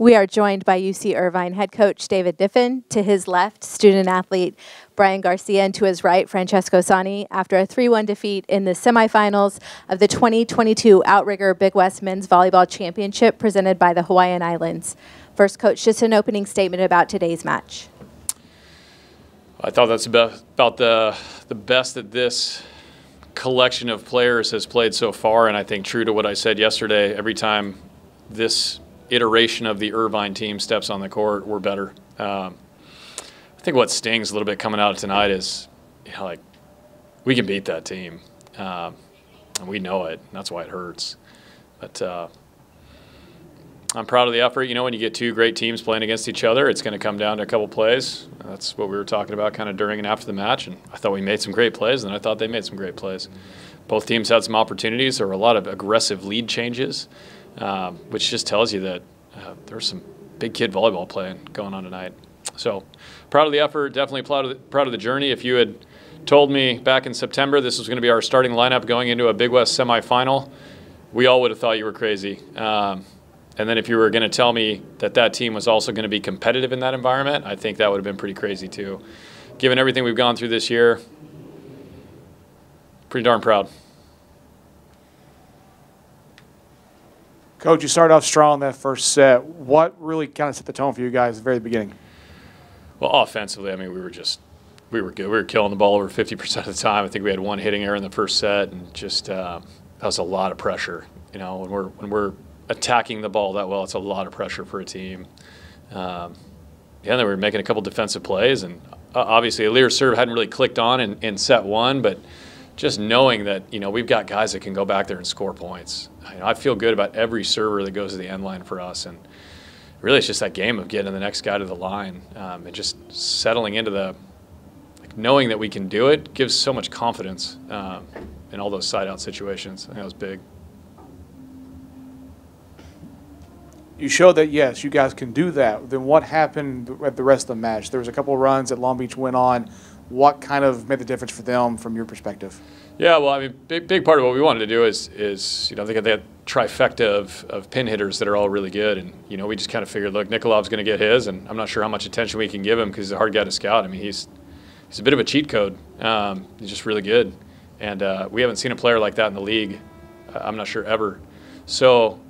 We are joined by UC Irvine head coach David Kniffin. To his left, student athlete Brian Garcia, and to his right, Francesco Sani, after a 3 1 defeat in the semifinals of the 2022 Outrigger Big West Men's Volleyball Championship presented by the Hawaiian Islands. First, coach, just an opening statement about today's match. I thought that's about, about the, the best that this collection of players has played so far, and I think true to what I said yesterday, every time this iteration of the Irvine team steps on the court, we're better. Um, I think what stings a little bit coming out of tonight is, you know, like we can beat that team, um, and we know it. That's why it hurts. But uh, I'm proud of the effort. You know, when you get two great teams playing against each other, it's going to come down to a couple plays. That's what we were talking about kind of during and after the match. And I thought we made some great plays, and I thought they made some great plays. Both teams had some opportunities. There were a lot of aggressive lead changes um, which just tells you that uh, there's some big kid volleyball playing going on tonight. So proud of the effort, definitely proud of the, proud of the journey. If you had told me back in September this was going to be our starting lineup going into a Big West semifinal, we all would have thought you were crazy. Um, and then if you were going to tell me that that team was also going to be competitive in that environment, I think that would have been pretty crazy too. Given everything we've gone through this year, pretty darn proud. Coach, you started off strong in that first set. What really kind of set the tone for you guys at the very beginning? Well, offensively, I mean, we were just we were good. We were killing the ball over 50% of the time. I think we had one hitting error in the first set, and just uh, that was a lot of pressure. You know, when we're when we're attacking the ball that well, it's a lot of pressure for a team. Um, yeah, and then we were making a couple defensive plays, and uh, obviously, Alir's serve hadn't really clicked on in, in set one, but just knowing that you know we've got guys that can go back there and score points. I feel good about every server that goes to the end line for us, and really it's just that game of getting the next guy to the line um, and just settling into the like knowing that we can do it gives so much confidence um, in all those side out situations. I think that was big. You showed that yes, you guys can do that. Then what happened at the rest of the match? There was a couple runs that Long Beach went on what kind of made the difference for them from your perspective? Yeah, well, I mean, big, big part of what we wanted to do is, is you know, they got that trifecta of, of pin hitters that are all really good. And, you know, we just kind of figured, look, Nikolov's going to get his, and I'm not sure how much attention we can give him because he's a hard guy to scout. I mean, he's, he's a bit of a cheat code. Um, he's just really good. And uh, we haven't seen a player like that in the league, uh, I'm not sure ever. So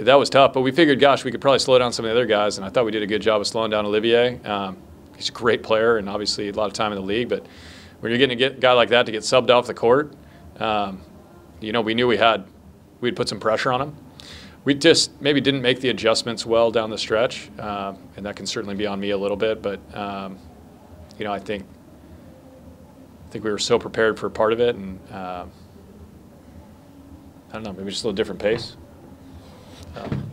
that was tough, but we figured, gosh, we could probably slow down some of the other guys, and I thought we did a good job of slowing down Olivier. Um, he's a great player and obviously a lot of time in the league. But when you're getting a guy like that to get subbed off the court, um, you know, we knew we had we'd put some pressure on him. We just maybe didn't make the adjustments well down the stretch, uh, and that can certainly be on me a little bit. But um, you know, I think I think we were so prepared for part of it, and uh, I don't know, maybe just a little different pace. Um,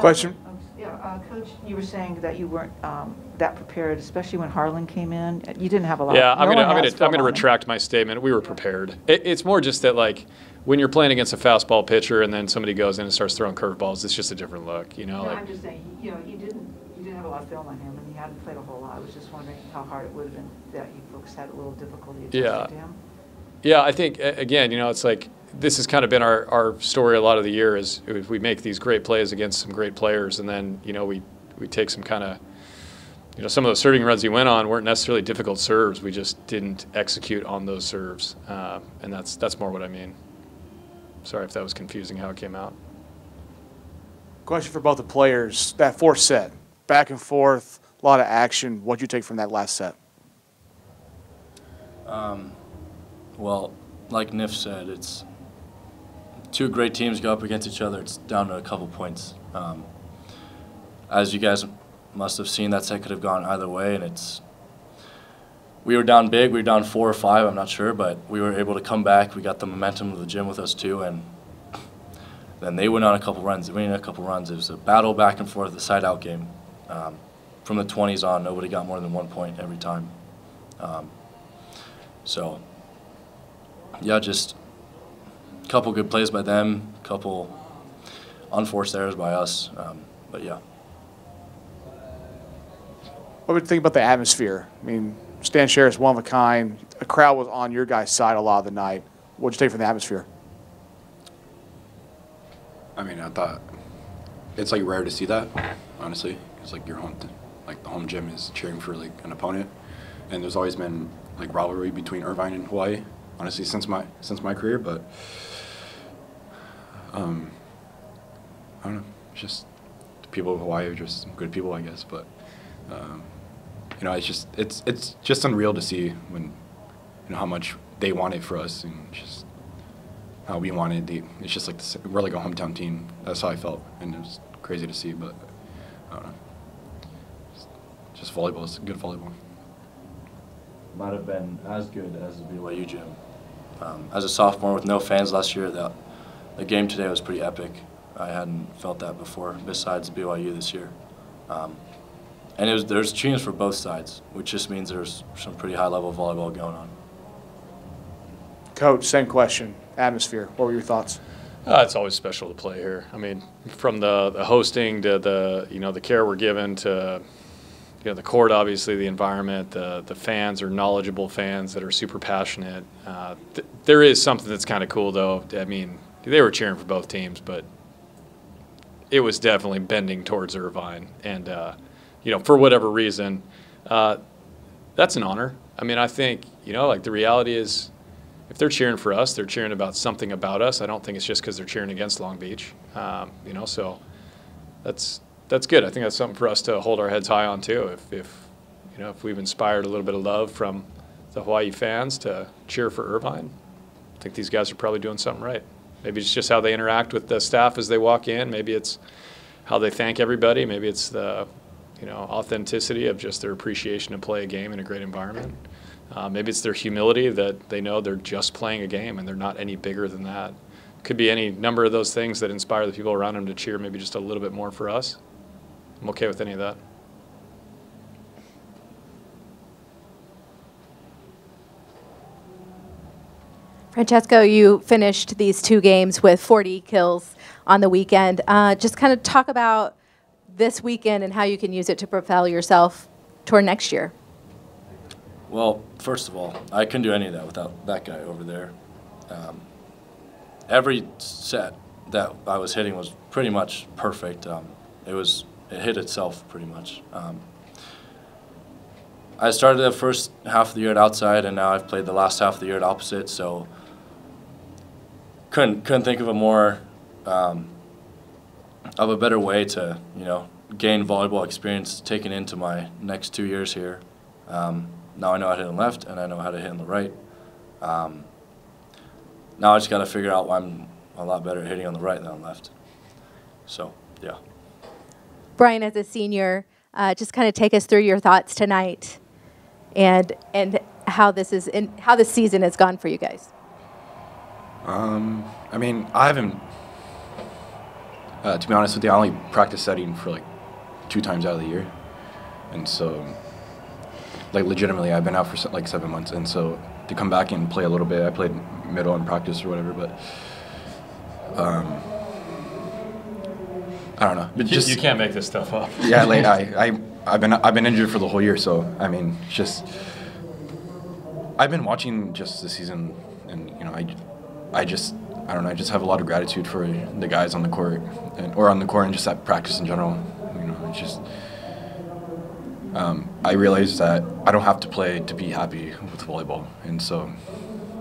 Question? Yeah, uh, Coach, you were saying that you weren't um, that prepared, especially when Harlan came in. You didn't have a lot. Yeah, I'm no gonna, I'm gonna, I'm gonna film on him. retract my statement. We were prepared. It, it's more just that like when you're playing against a fastball pitcher and then somebody goes in and starts throwing curveballs, it's just a different look, you know. No, like, I'm just saying, you know, you didn't, you didn't have a lot of film on him, and he hadn't played a whole lot. I was just wondering how hard it would have been that you folks had a little difficulty adjusting Yeah. to him. Yeah, I think again, you know, it's like this has kind of been our, our story a lot of the year is we make these great plays against some great players, and then you know we we take some kind of you know some of the serving runs he went on weren't necessarily difficult serves. We just didn't execute on those serves, uh, and that's that's more what I mean. Sorry if that was confusing how it came out. Question for both the players. That fourth set, back and forth, a lot of action. What'd you take from that last set? Um, well, like Niff said, it's two great teams go up against each other. It's down to a couple points. Um, as you guys must have seen, that set could have gone either way, and it's. We were down big. We were down four or five. I'm not sure, but we were able to come back. We got the momentum of the gym with us too, and then they went on a couple runs. They went on a couple runs. It was a battle back and forth, a side out game. Um, from the 20s on, nobody got more than one point every time. Um, so, yeah, just couple good plays by them, couple unforced errors by us. Um, but yeah. What would you think about the atmosphere? I mean, Stan Sheriff's one of a kind. A crowd was on your guys' side a lot of the night. What'd you take from the atmosphere? I mean, I thought it's like rare to see that, honestly. It's like your home, like the home gym is cheering for like an opponent, and there's always been like rivalry between Irvine and Hawaii, honestly, since my since my career. But um, I don't know, it's just the people of Hawaii are just good people, I guess. But um, you know, it's just it's it's just unreal to see when you know how much they want it for us and just how we wanted. The, it's just like the, we're like a hometown team. That's how I felt, and it was crazy to see. But I don't know, just, just volleyball is good volleyball. Might have been as good as the BYU gym. Um, as a sophomore with no fans last year, the, the game today was pretty epic. I hadn't felt that before, besides BYU this year. Um, and it was, there's teams for both sides, which just means there's some pretty high level volleyball going on. Coach, same question. Atmosphere. What were your thoughts? Uh, it's always special to play here. I mean, from the, the hosting to the you know the care we're given to you know the court, obviously the environment, the the fans are knowledgeable fans that are super passionate. Uh, th- there is something that's kind of cool though. I mean, they were cheering for both teams, but it was definitely bending towards Irvine, and uh, you know for whatever reason, uh, that's an honor. I mean, I think you know like the reality is if they're cheering for us, they're cheering about something about us. I don't think it's just because they're cheering against Long Beach. Um, you know, so that's that's good. I think that's something for us to hold our heads high on too. If, if you know if we've inspired a little bit of love from the Hawaii fans to cheer for Irvine, I think these guys are probably doing something right. Maybe it's just how they interact with the staff as they walk in. Maybe it's how they thank everybody. Maybe it's the you know authenticity of just their appreciation to play a game in a great environment. Uh, maybe it's their humility that they know they're just playing a game and they're not any bigger than that. Could be any number of those things that inspire the people around them to cheer maybe just a little bit more for us. I'm okay with any of that. Francesco, you finished these two games with 40 kills on the weekend. Uh, just kind of talk about this weekend and how you can use it to propel yourself toward next year. Well, first of all, I couldn't do any of that without that guy over there. Um, every set that I was hitting was pretty much perfect. Um, it was it hit itself pretty much. Um, I started the first half of the year at outside, and now I've played the last half of the year at opposite. So couldn't couldn't think of a more um, of a better way to you know gain volleyball experience taken into my next two years here. Um, now I know how to hit on the left, and I know how to hit on the right. Um, now I just got to figure out why I'm a lot better at hitting on the right than on left. So, yeah. Brian, as a senior, uh, just kind of take us through your thoughts tonight, and and how this is in, how this season has gone for you guys. Um, I mean, I haven't. Uh, to be honest with you, I only practice setting for like two times out of the year, and so like legitimately, I've been out for like seven months, and so to come back and play a little bit, I played middle in practice or whatever, but um, I don't know. But You, you can't make this stuff up. yeah, like I, I, I've been, I've been injured for the whole year, so I mean, just, I've been watching just the season, and you know, I, I just, I don't know, I just have a lot of gratitude for the guys on the court, and or on the court, and just at practice in general. You know, it's just, um, I realized that I don't have to play to be happy with volleyball, and so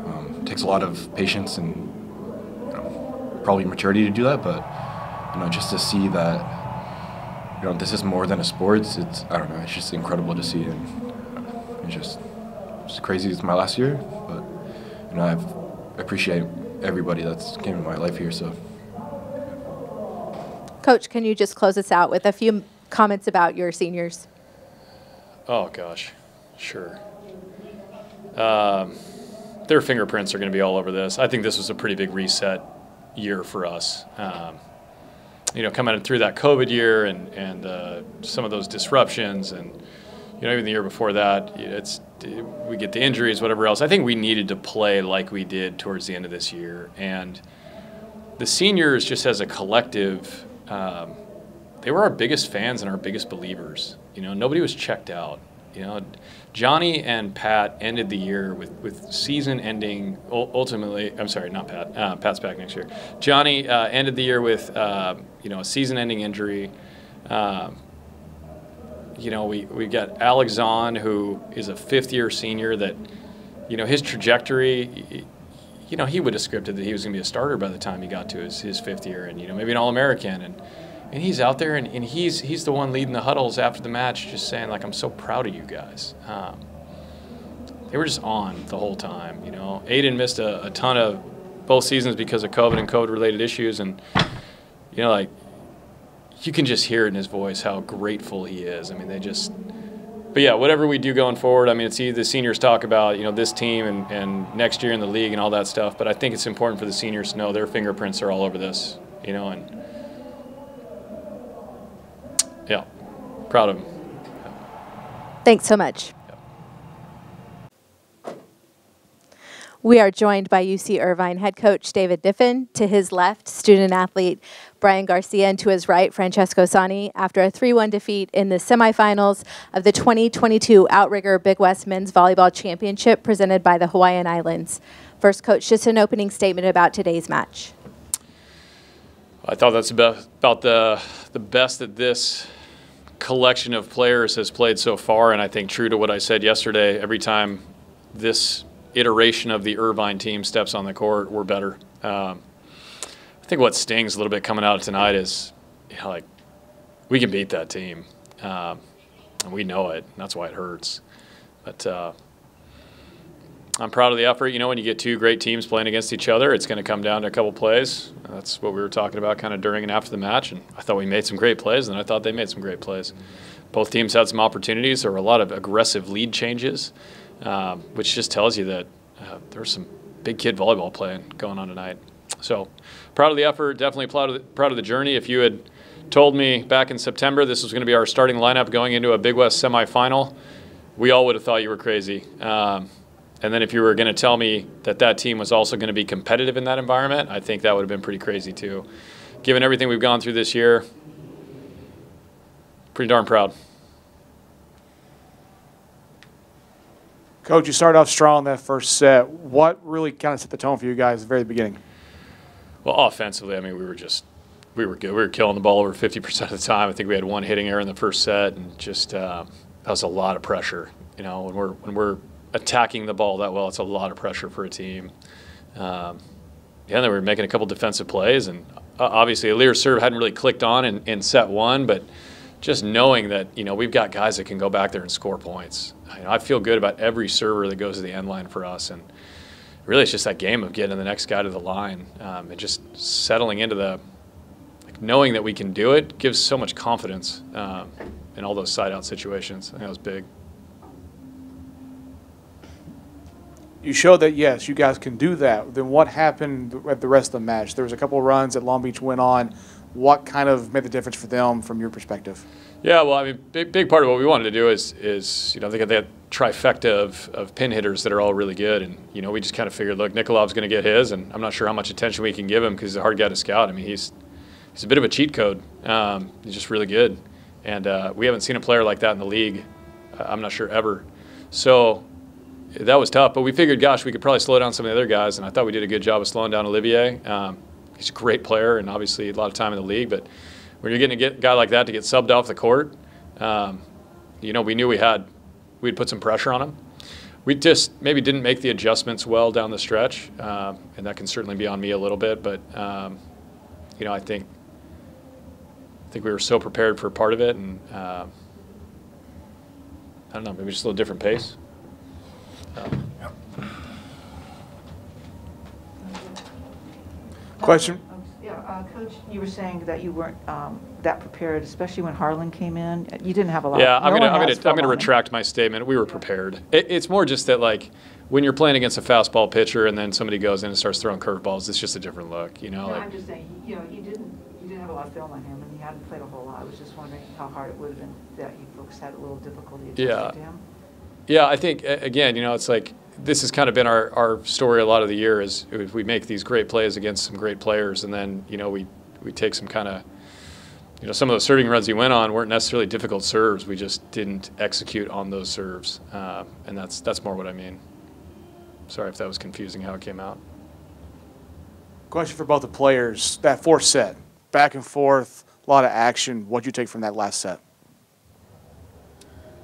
um, it takes a lot of patience and you know, probably maturity to do that, but you know, just to see that you know, this is more than a sport. It's, it's I don't know. It's just incredible to see, and uh, it's just it's crazy. It's my last year, but you know, I've I appreciate everybody that's came in my life here. So Coach, can you just close us out with a few comments about your seniors? Oh gosh, sure. Um, their fingerprints are going to be all over this. I think this was a pretty big reset year for us. Um, you know, coming through that COVID year and and uh, some of those disruptions, and you know, even the year before that, it's we get the injuries, whatever else. I think we needed to play like we did towards the end of this year, and the seniors, just as a collective, um, they were our biggest fans and our biggest believers. You know, nobody was checked out. You know, Johnny and Pat ended the year with, with season-ending. Ultimately, I'm sorry, not Pat. Uh, Pat's back next year. Johnny uh, ended the year with uh, you know a season-ending injury. Um, you know, we we got Alex Zahn, who is a fifth-year senior. That you know his trajectory. You know, he would have scripted that he was going to be a starter by the time he got to his, his fifth year, and you know maybe an All-American and and he's out there and, and he's he's the one leading the huddles after the match just saying like i'm so proud of you guys um, they were just on the whole time you know aiden missed a, a, ton of both seasons because of covid and covid related issues and you know like you can just hear it in his voice how grateful he is i mean they just but yeah whatever we do going forward i mean it's the seniors talk about you know this team and, and next year in the league and all that stuff but i think it's important for the seniors to know their fingerprints are all over this you know and yeah, proud of him. Thanks so much. We are joined by UC Irvine head coach David Kniffin. To his left, student athlete Brian Garcia, and to his right, Francesco Sani, after a 3 1 defeat in the semifinals of the 2022 Outrigger Big West Men's Volleyball Championship presented by the Hawaiian Islands. First, coach, just an opening statement about today's match. I thought that's about, the, the best that this collection of players has played so far, and I think true to what I said yesterday, every time this iteration of the Irvine team steps on the court, we're better. Um, I think what stings a little bit coming out of tonight is, you know, like, we can beat that team, um, and we know it. that's why it hurts. But uh, I'm proud of the effort. You know, when you get two great teams playing against each other, it's going to come down to a couple plays. That's what we were talking about kind of during and after the match. And I thought we made some great plays, and I thought they made some great plays. Both teams had some opportunities. There were a lot of aggressive lead changes, um, which just tells you that uh, there's some big kid volleyball playing going on tonight. So proud of the effort. Definitely proud of the, proud of the journey. If you had told me back in September this was going to be our starting lineup going into a Big West semifinal, we all would have thought you were crazy. Um, and then if you were going to tell me that that team was also going to be competitive in that environment, I think that would have been pretty crazy too. Given everything we've gone through this year, pretty darn proud. Coach, you started off strong that first set. What really kind of set the tone for you guys at the very beginning? Well, offensively, I mean, we were just we were good. We were killing the ball over 50% of the time. I think we had one hitting error in the first set, and just uh, that was a lot of pressure. You know, when we're when we're attacking the ball that well. It's a lot of pressure for a team. Um, yeah, they were making a couple defensive plays, and uh, obviously Alir's serve hadn't really clicked on in, in, set one, but just knowing that you know we've got guys that can go back there and score points. I, feel good about every server that goes to the end line for us, and really it's just that game of getting the next guy to the line um, and just settling into the like knowing that we can do it gives so much confidence um, in all those side out situations. I think that was big. you showed that yes, you guys can do that. Then what happened at the rest of the match? There was a couple of runs that Long Beach went on. What kind of made the difference for them from your perspective? Yeah, well, I mean, big big part of what we wanted to do is is you know they got that trifecta of, of pin hitters that are all really good, and you know we just kind of figured, look, Nikolov's going to get his, and I'm not sure how much attention we can give him because he's a hard guy to scout. I mean, he's he's a bit of a cheat code. Um, he's just really good, and uh, we haven't seen a player like that in the league. Uh, I'm not sure ever. So that was tough, but we figured, gosh, we could probably slow down some of the other guys, and I thought we did a good job of slowing down Olivier. Um, he's a great player and obviously a lot of time in the league, but when you're getting a guy like that to get subbed off the court, um, you know, we knew we had we'd put some pressure on him. We just maybe didn't make the adjustments well down the stretch, uh, and that can certainly be on me a little bit. But um, you know, I think I think we were so prepared for part of it, and uh, I don't know, maybe just a little different pace. Question? Yeah, uh, Coach, you were saying that you weren't um, that prepared, especially when Harlan came in. You didn't have a lot. Yeah, I'm no gonna, I'm gonna, I'm gonna retract my statement. We were prepared. It, it's more just that like when you're playing against a fastball pitcher and then somebody goes in and starts throwing curveballs, it's just a different look, you know. No, like, I'm just saying, you know, you didn't, you didn't have a lot of film on him, and he hadn't played a whole lot. I was just wondering how hard it would have been that you folks had a little difficulty adjusting yeah. to him. Yeah, I think again, you know, it's like this has kind of been our, our story a lot of the year is we make these great plays against some great players, and then you know we we take some kind of you know, some of the serving runs he went on weren't necessarily difficult serves. We just didn't execute on those serves, uh, and that's that's more what I mean. Sorry if that was confusing how it came out. Question for both the players. That fourth set, back and forth, a lot of action. What'd you take from that last set?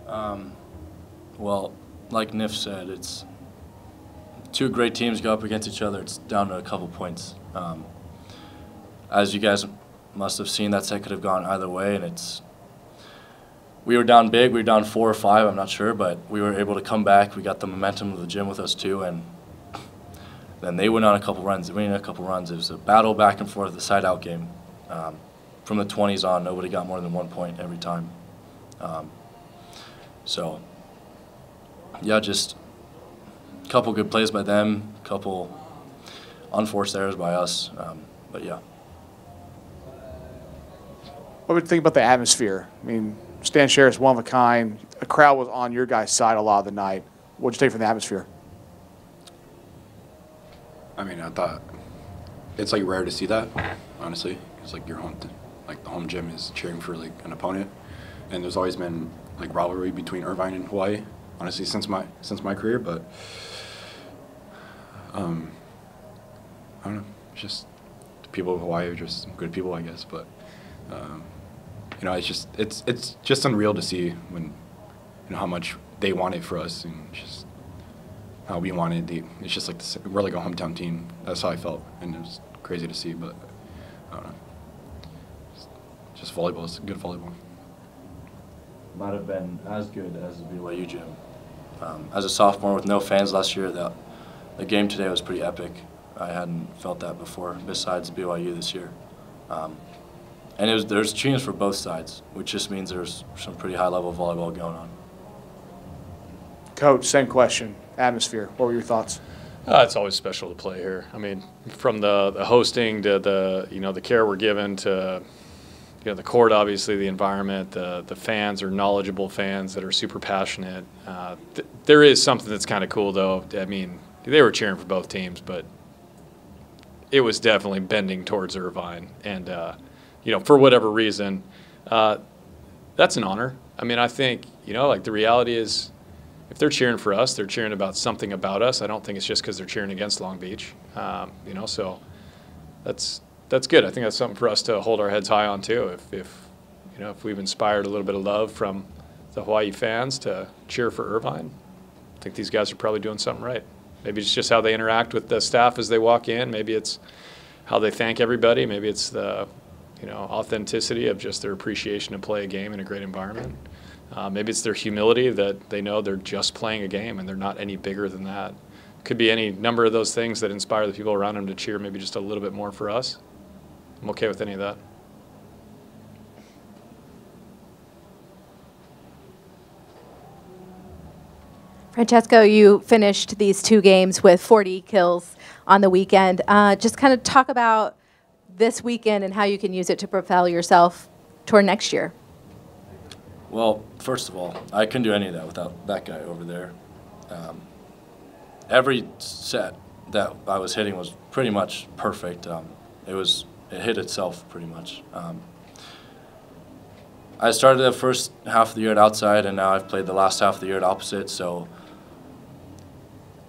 Um, well, like Niff said, it's two great teams go up against each other. It's down to a couple points. Um, as you guys must have seen, that set could have gone either way, and it's we were down big. We were down four or five. I'm not sure, but we were able to come back. We got the momentum of the gym with us too, and then they went on a couple runs. They went on a couple runs. It was a battle back and forth, the side out game. Um, from the 20s on, nobody got more than one point every time. Um, so, yeah, just couple good plays by them, a couple unforced errors by us. Um, but yeah. What would you think about the atmosphere? I mean, Stan Sheriff's one of a kind. A crowd was on your guys' side a lot of the night. What'd you take from the atmosphere? I mean, I thought it's like rare to see that, honestly, It's like your home, like the home gym is cheering for like an opponent, and there's always been like rivalry between Irvine and Hawaii, honestly, since my since my career. But um, I don't know, just the people of Hawaii are just good people, I guess. But um, you know, it's just it's it's just unreal to see when you know how much they want it for us, and just how we wanted. The, it's just like the, we're like a hometown team. That's how I felt, and it was crazy to see. But I don't know, just, just volleyball is good volleyball. Might have been as good as the BYU gym. Um, as a sophomore with no fans last year, that the game today was pretty epic. I hadn't felt that before. Besides BYU this year. Um, and was, there's cheers for both sides, which just means there's some pretty high level volleyball going on. Coach, same question. Atmosphere. What were your thoughts? Uh, it's always special to play here. I mean, from the, the hosting to the you know the care we're given to you know the court, obviously the environment, the the fans are knowledgeable fans that are super passionate. Uh, th- there is something that's kind of cool though. I mean, they were cheering for both teams, but it was definitely bending towards Irvine, and uh, you know for whatever reason, uh, that's an honor. I mean, I think you know like the reality is if they're cheering for us, they're cheering about something about us. I don't think it's just because they're cheering against Long Beach. Um, you know, so that's that's good. I think that's something for us to hold our heads high on too. If, if you know if we've inspired a little bit of love from the Hawaii fans to cheer for Irvine, I think these guys are probably doing something right. Maybe it's just how they interact with the staff as they walk in. Maybe it's how they thank everybody. Maybe it's the you know authenticity of just their appreciation to play a game in a great environment. Uh, maybe it's their humility that they know they're just playing a game and they're not any bigger than that. Could be any number of those things that inspire the people around them to cheer maybe just a little bit more for us. I'm okay with any of that. Francesco, you finished these two games with 40 kills on the weekend. Uh, just kind of talk about this weekend and how you can use it to propel yourself toward next year. Well, first of all, I couldn't do any of that without that guy over there. Um, every set that I was hitting was pretty much perfect. Um, it was it hit itself pretty much. Um, I started the first half of the year at outside, and now I've played the last half of the year at opposite. So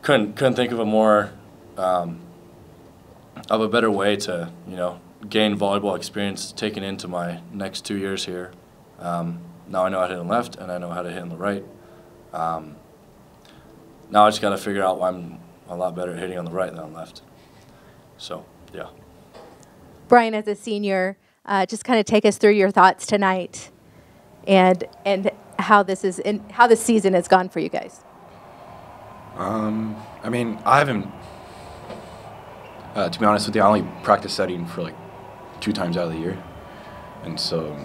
couldn't couldn't think of a more um, of a better way to you know gain volleyball experience taken into my next two years here. Um, now I know how to hit on the left, and I know how to hit on the right. Um, now I just got to figure out why I'm a lot better at hitting on the right than on left. So, yeah. Brian, as a senior, uh, just kind of take us through your thoughts tonight, and and how this is in, how the season has gone for you guys. Um, I mean, I haven't. Uh, to be honest with you, I only practice setting for like two times out of the year, and so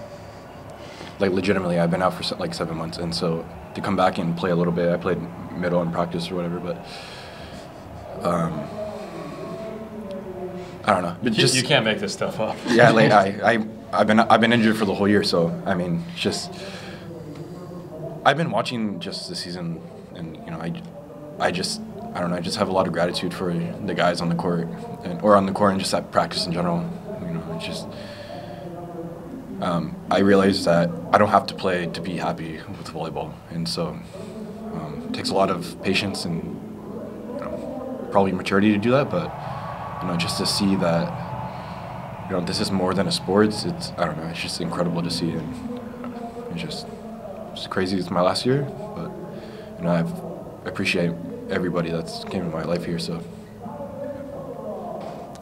like legitimately, I've been out for like seven months, and so to come back and play a little bit, I played middle in practice or whatever, but um, I don't know. But just you can't make this stuff up. yeah, like I, I, I've been I've been injured for the whole year, so I mean, just I've been watching just the season, and you know, I, I just I don't know, I just have a lot of gratitude for the guys on the court, and, or on the court, and just at practice in general. You know, it's just um, I realized that I don't have to play to be happy with volleyball, and so um, it takes a lot of patience and you know, probably maturity to do that. But you know, just to see that you know this is more than a sport. It's, it's I don't know. It's just incredible to see, and it's just it's crazy. It's my last year, but you know I've, I appreciate everybody that's came in my life here. So.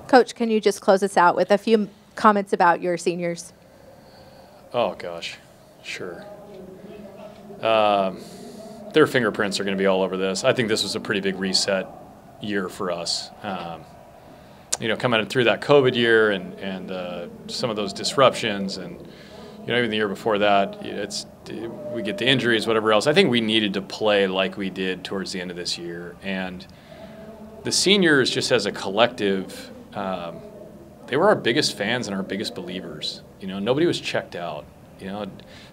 Coach, can you just close us out with a few comments about your seniors? Oh gosh, sure. Um, their fingerprints are going to be all over this. I think this was a pretty big reset year for us. Um, you know, coming through that COVID year and and uh, some of those disruptions, and you know, even the year before that, it's we get the injuries, whatever else. I think we needed to play like we did towards the end of this year, and the seniors, just as a collective, um, they were our biggest fans and our biggest believers. You know, nobody was checked out. You know,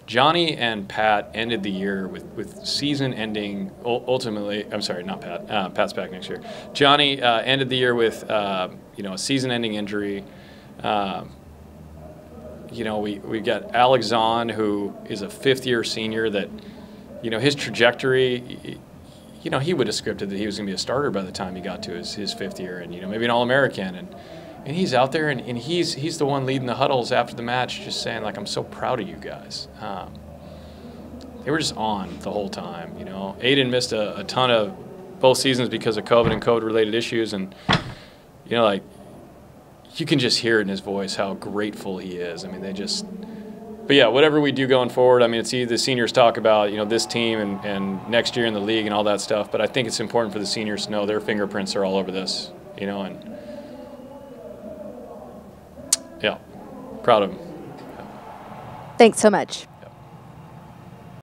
Johnny and Pat ended the year with, with season ending. Ultimately, I'm sorry, not Pat. Uh, Pat's back next year. Johnny uh, ended the year with uh, you know a season ending injury. Um, you know, we we got Alex Zahn, who is a fifth year senior. That you know his trajectory. You know, he would have scripted that he was going to be a starter by the time he got to his, his fifth year, and you know maybe an All American and and he's out there and, and he's he's the one leading the huddles after the match just saying like i'm so proud of you guys um, they were just on the whole time you know aiden missed a, a ton of both seasons because of covid and covid related issues and you know like you can just hear it in his voice how grateful he is i mean they just but yeah whatever we do going forward i mean it's the seniors talk about you know this team and, and next year in the league and all that stuff but i think it's important for the seniors to know their fingerprints are all over this you know and yeah, proud of him. Thanks so much.